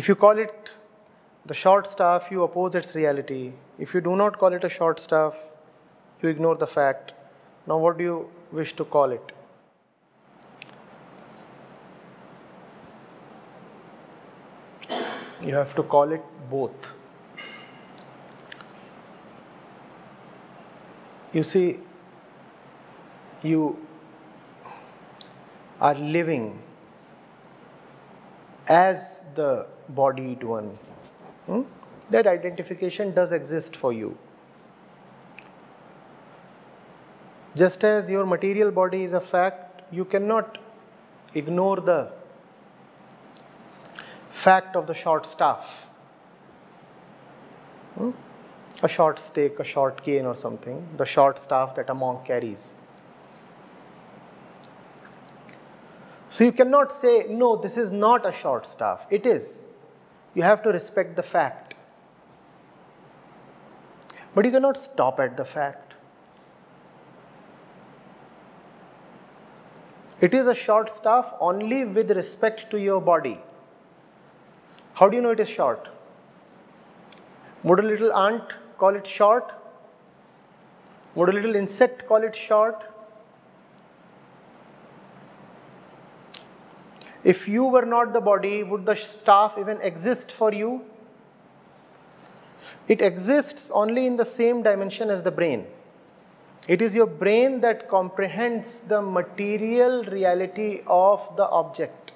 If you call it the short staff, you oppose its reality. If you do not call it a short staff, you ignore the fact. Now, what do you wish to call it? You have to call it both. You see, you are living as the bodied one. Hmm? That identification does exist for you. Just as your material body is a fact, you cannot ignore the fact of the short staff. Hmm? A short stick, a short cane, or something, the short staff that a monk carries. So you cannot say, no, this is not a short staff. It is. You have to respect the fact. But you cannot stop at the fact. It is a short staff only with respect to your body. How do you know it is short? Would a little ant call it short? Would a little insect call it short? If you were not the body, would the staff even exist for you? It exists only in the same dimension as the brain. It is your brain that comprehends the material reality of the object.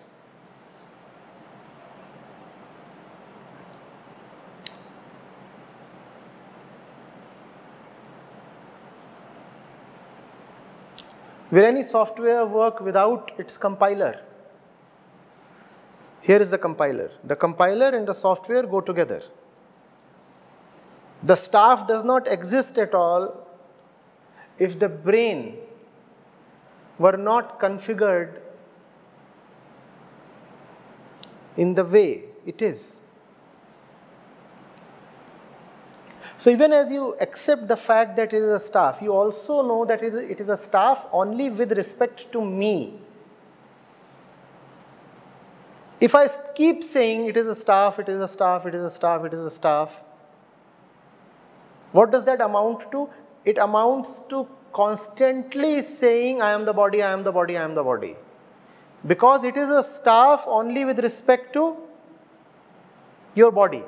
Will any software work without its compiler? Here is the compiler. The compiler and the software go together. The staff does not exist at all if the brain were not configured in the way it is. So even as you accept the fact that it is a staff, you also know that it is a staff only with respect to me. If I keep saying it is a staff, it is a staff, it is a staff, it is a staff, what does that amount to? It amounts to constantly saying, I am the body, I am the body, I am the body. Because it is a staff only with respect to your body.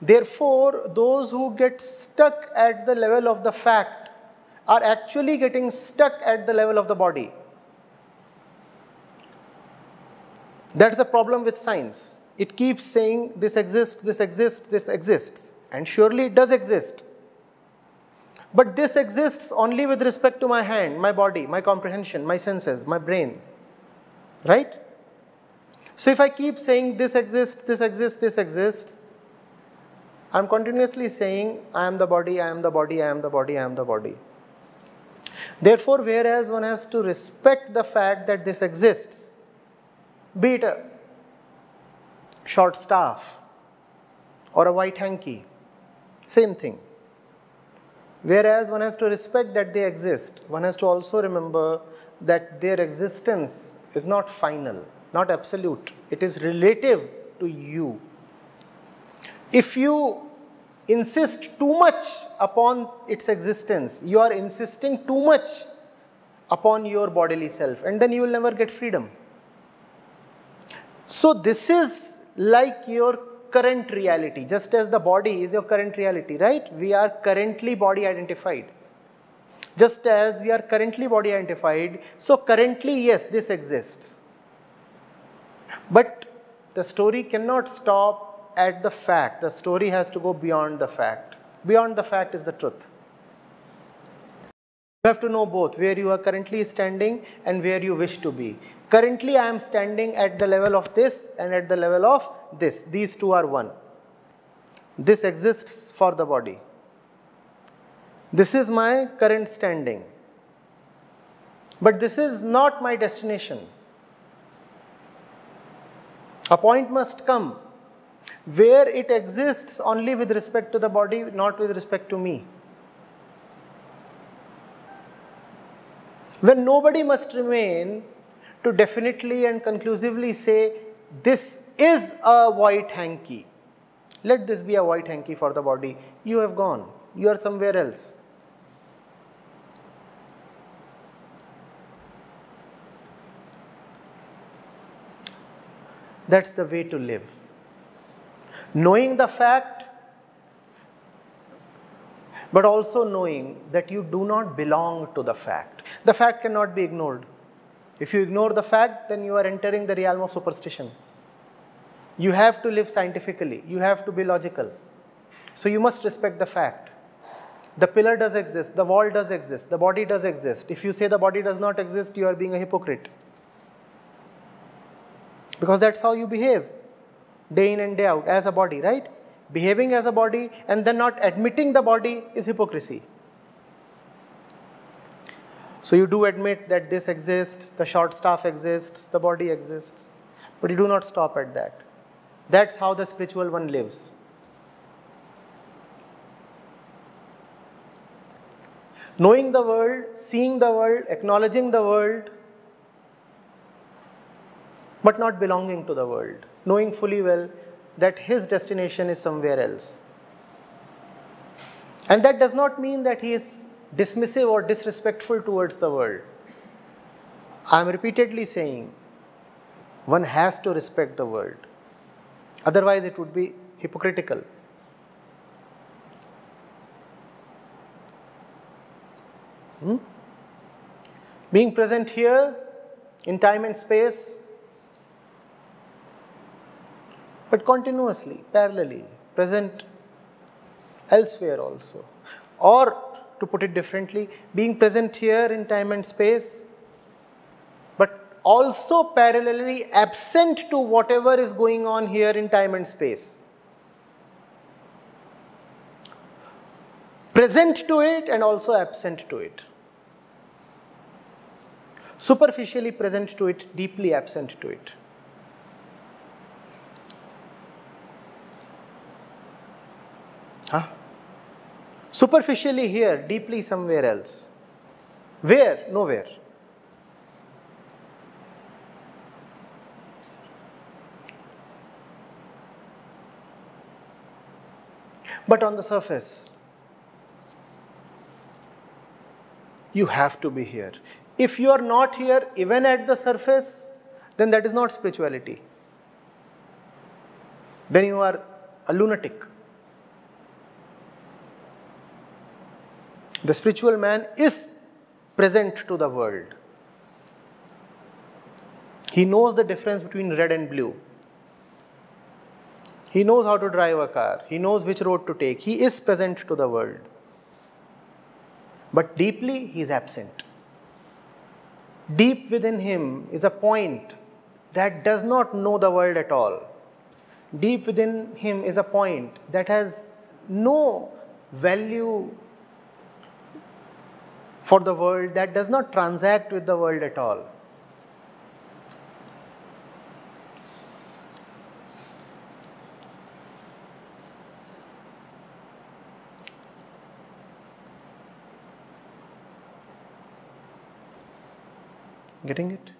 Therefore, those who get stuck at the level of the fact are actually getting stuck at the level of the body. That's the problem with science. It keeps saying this exists, this exists, this exists. And surely it does exist. But this exists only with respect to my hand, my body, my comprehension, my senses, my brain. Right? So if I keep saying this exists, this exists, this exists, I'm continuously saying I am the body, I am the body, I am the body, I am the body. Therefore, whereas one has to respect the fact that this exists, be it a short staff or a white hanky, same thing. Whereas one has to respect that they exist, one has to also remember that their existence is not final, not absolute. It is relative to you. If you insist too much upon its existence, you are insisting too much upon your bodily self, and then you will never get freedom. So this is like your current reality, just as the body is your current reality, right? We are currently body identified. Just as we are currently body identified, so currently, yes, this exists. But the story cannot stop at the fact. The story has to go beyond the fact. Beyond the fact is the truth. You have to know both, where you are currently standing and where you wish to be. Currently, I am standing at the level of this and at the level of this. These two are one. This exists for the body. This is my current standing. But this is not my destination. A point must come where it exists only with respect to the body, not with respect to me. When nobody must remain to definitely and conclusively say this is a white hanky. Let this be a white hanky for the body. You have gone. You are somewhere else. That's the way to live. Knowing the fact, but also knowing that you do not belong to the fact. The fact cannot be ignored. If you ignore the fact, then you are entering the realm of superstition. You have to live scientifically, you have to be logical. So you must respect the fact. The pillar does exist, the wall does exist, the body does exist. If you say the body does not exist, you are being a hypocrite. Because that's how you behave day in and day out as a body, right? Behaving as a body and then not admitting the body is hypocrisy. So you do admit that this exists, the short staff exists, the body exists, but you do not stop at that. That's how the spiritual one lives. Knowing the world, seeing the world, acknowledging the world, but not belonging to the world, knowing fully well that his destination is somewhere else. And that does not mean that he is dismissive or disrespectful towards the world. I am repeatedly saying one has to respect the world. Otherwise, it would be hypocritical. Hmm? Being present here in time and space, but continuously, parallelly, present elsewhere also. Or, to put it differently, being present here in time and space, but also parallelly absent to whatever is going on here in time and space. Present to it and also absent to it. Superficially present to it, deeply absent to it. Superficially here, deeply somewhere else. Where? Nowhere. But on the surface, you have to be here. If you are not here, even at the surface, then that is not spirituality. Then you are a lunatic. The spiritual man is present to the world. He knows the difference between red and blue. He knows how to drive a car. He knows which road to take. He is present to the world. But deeply, he is absent. Deep within him is a point that does not know the world at all. Deep within him is a point that has no value for the world, that does not transact with the world at all. Getting it?